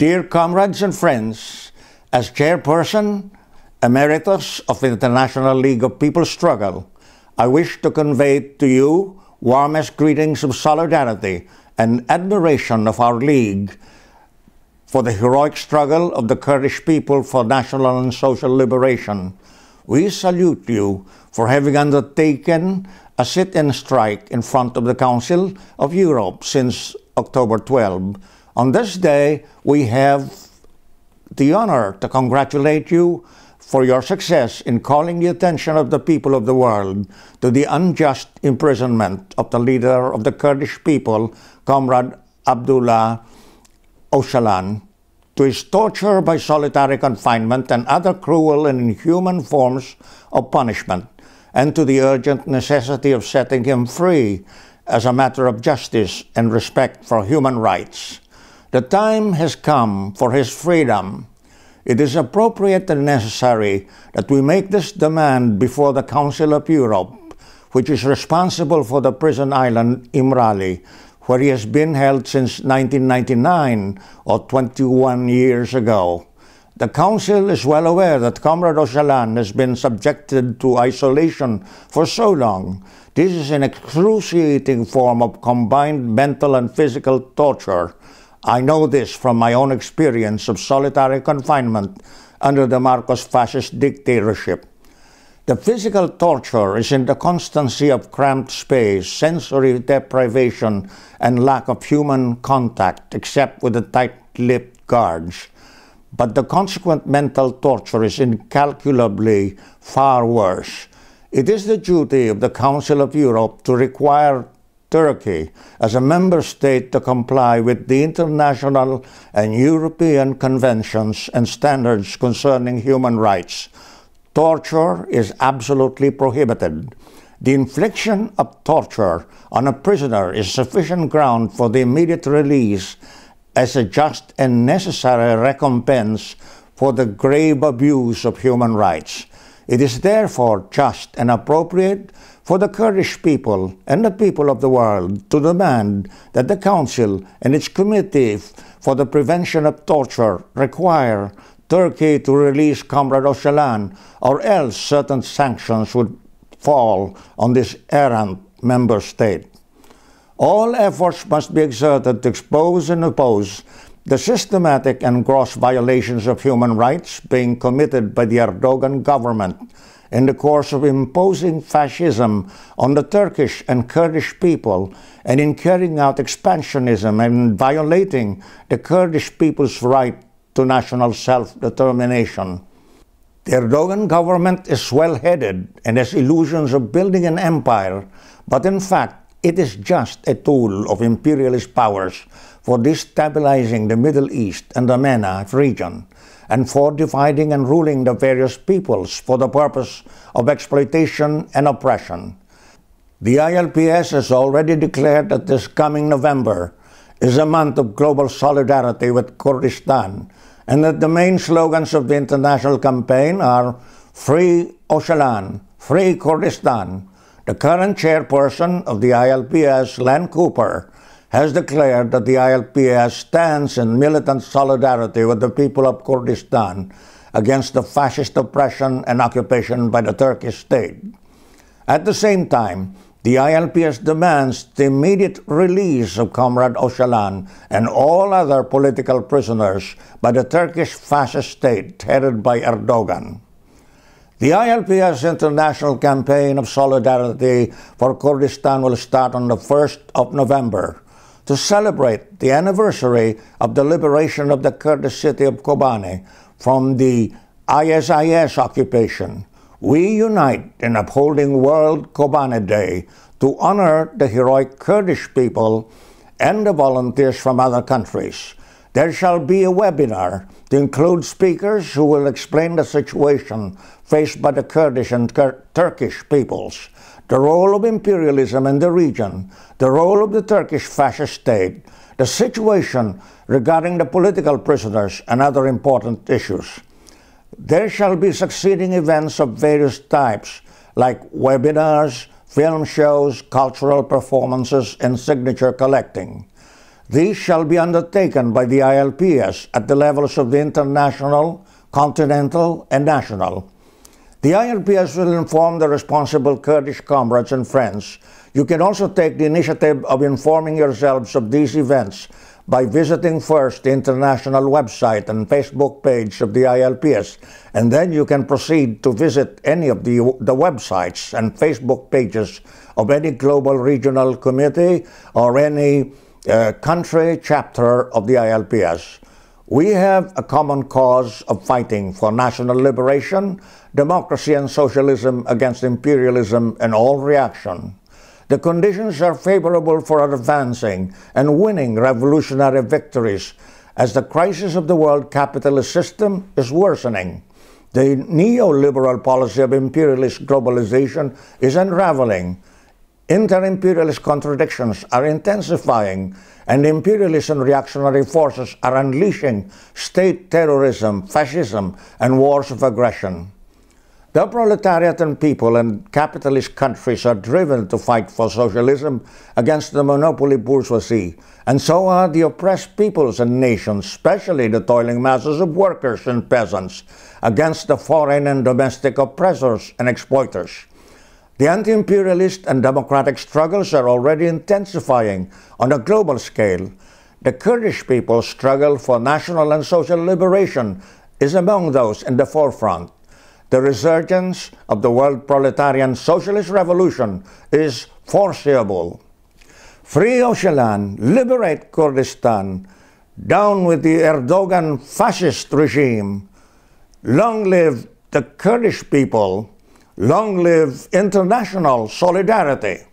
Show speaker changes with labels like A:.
A: Dear comrades and friends, as chairperson emeritus of the International League of People's Struggle, I wish to convey to you warmest greetings of solidarity and admiration of our League for the heroic struggle of the Kurdish people for national and social liberation. We salute you for having undertaken a sit-in strike in front of the Council of Europe since October 12. On this day, we have the honor to congratulate you for your success in calling the attention of the people of the world to the unjust imprisonment of the leader of the Kurdish people, Comrade Abdullah Öcalan, to his torture by solitary confinement and other cruel and inhuman forms of punishment, and to the urgent necessity of setting him free as a matter of justice and respect for human rights. The time has come for his freedom it is appropriate and necessary that we make this demand before the Council of Europe, which is responsible for the prison island Imrali, where he has been held since 1999 or 21 years ago. The Council is well aware that Comrade Öcalan has been subjected to isolation for so long. This is an excruciating form of combined mental and physical torture I know this from my own experience of solitary confinement under the Marcos fascist dictatorship. The physical torture is in the constancy of cramped space, sensory deprivation, and lack of human contact except with the tight lipped guards. But the consequent mental torture is incalculably far worse. It is the duty of the Council of Europe to require Turkey as a member state to comply with the international and European conventions and standards concerning human rights. Torture is absolutely prohibited. The infliction of torture on a prisoner is sufficient ground for the immediate release as a just and necessary recompense for the grave abuse of human rights. It is therefore just and appropriate for the Kurdish people and the people of the world to demand that the Council and its Committee for the Prevention of Torture require Turkey to release Comrade Öcalan, or else certain sanctions would fall on this errant member state. All efforts must be exerted to expose and oppose the systematic and gross violations of human rights being committed by the Erdogan government in the course of imposing fascism on the Turkish and Kurdish people and in carrying out expansionism and violating the Kurdish people's right to national self-determination. The Erdogan government is well-headed and has illusions of building an empire, but in fact it is just a tool of imperialist powers for destabilizing the Middle East and the MENA region and for dividing and ruling the various peoples for the purpose of exploitation and oppression. The ILPS has already declared that this coming November is a month of global solidarity with Kurdistan and that the main slogans of the international campaign are Free Öcalan, Free Kurdistan. The current chairperson of the ILPS, Len Cooper, has declared that the ILPS stands in militant solidarity with the people of Kurdistan against the fascist oppression and occupation by the Turkish state. At the same time, the ILPS demands the immediate release of Comrade Öcalan and all other political prisoners by the Turkish fascist state headed by Erdogan. The ILPS International Campaign of Solidarity for Kurdistan will start on the 1st of November to celebrate the anniversary of the liberation of the Kurdish city of Kobane from the ISIS occupation. We unite in upholding World Kobane Day to honor the heroic Kurdish people and the volunteers from other countries. There shall be a webinar to include speakers who will explain the situation faced by the Kurdish and Turkish peoples the role of imperialism in the region, the role of the Turkish fascist state, the situation regarding the political prisoners, and other important issues. There shall be succeeding events of various types, like webinars, film shows, cultural performances, and signature collecting. These shall be undertaken by the ILPS at the levels of the international, continental, and national. The ILPS will inform the responsible Kurdish comrades and friends. You can also take the initiative of informing yourselves of these events by visiting first the international website and Facebook page of the ILPS, and then you can proceed to visit any of the, the websites and Facebook pages of any global regional committee or any uh, country chapter of the ILPS. We have a common cause of fighting for national liberation, democracy and socialism against imperialism and all reaction. The conditions are favorable for advancing and winning revolutionary victories as the crisis of the world capitalist system is worsening. The neoliberal policy of imperialist globalization is unraveling Inter-imperialist contradictions are intensifying and imperialist and reactionary forces are unleashing state terrorism, fascism, and wars of aggression. The proletariat and people in capitalist countries are driven to fight for socialism against the monopoly bourgeoisie, and so are the oppressed peoples and nations, especially the toiling masses of workers and peasants, against the foreign and domestic oppressors and exploiters. The anti-imperialist and democratic struggles are already intensifying on a global scale. The Kurdish people's struggle for national and social liberation is among those in the forefront. The resurgence of the world proletarian socialist revolution is foreseeable. Free Öcalan, liberate Kurdistan, down with the Erdogan fascist regime. Long live the Kurdish people. Long live international solidarity.